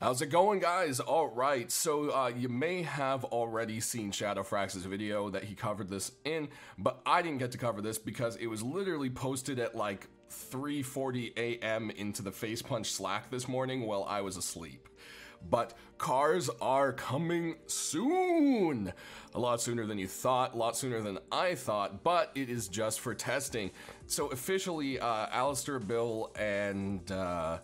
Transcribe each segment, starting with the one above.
How's it going, guys? All right, so uh, you may have already seen Shadowfrax's video that he covered this in, but I didn't get to cover this because it was literally posted at like 3:40 a.m. into the Facepunch Slack this morning while I was asleep. But cars are coming soon! A lot sooner than you thought, a lot sooner than I thought, but it is just for testing. So officially, uh, Alistair, Bill, and uh,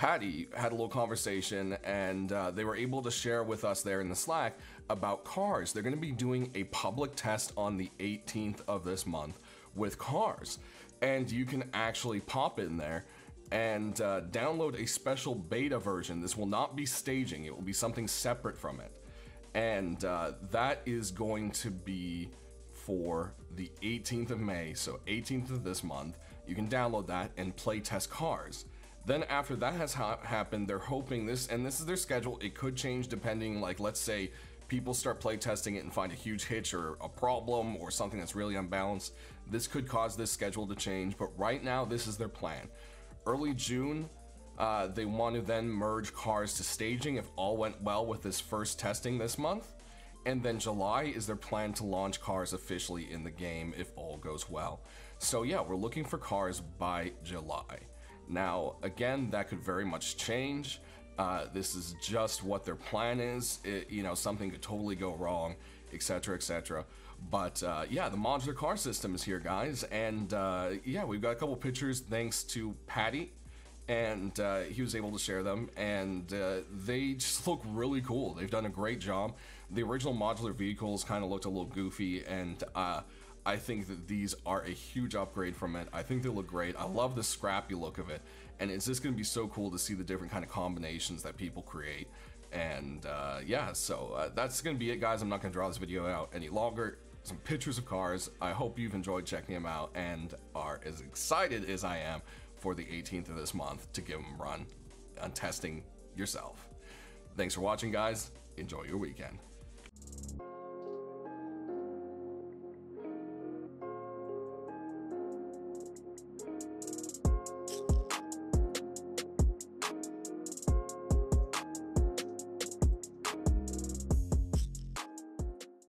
Patty had a little conversation and uh, they were able to share with us there in the Slack about cars. They're going to be doing a public test on the 18th of this month with cars. And you can actually pop in there and uh, download a special beta version. This will not be staging, it will be something separate from it. And uh, that is going to be for the 18th of May, so 18th of this month. You can download that and play test cars. Then after that has ha happened, they're hoping this, and this is their schedule. It could change depending, like let's say people start playtesting it and find a huge hitch or a problem or something that's really unbalanced. This could cause this schedule to change, but right now this is their plan. Early June, uh, they want to then merge cars to staging if all went well with this first testing this month. And then July is their plan to launch cars officially in the game if all goes well. So yeah, we're looking for cars by July. Now, again, that could very much change. Uh, this is just what their plan is. It, you know, something could totally go wrong, etc., etc. But uh, yeah, the modular car system is here, guys, and uh, yeah, we've got a couple pictures thanks to Patty, and uh, he was able to share them, and uh, they just look really cool. They've done a great job. The original modular vehicles kind of looked a little goofy, and uh, I think that these are a huge upgrade from it. I think they look great. I love the scrappy look of it. And it's just going to be so cool to see the different kind of combinations that people create. And uh, yeah, so uh, that's going to be it, guys. I'm not going to draw this video out any longer. Some pictures of cars. I hope you've enjoyed checking them out and are as excited as I am for the 18th of this month to give them a run on testing yourself. Thanks for watching, guys. Enjoy your weekend.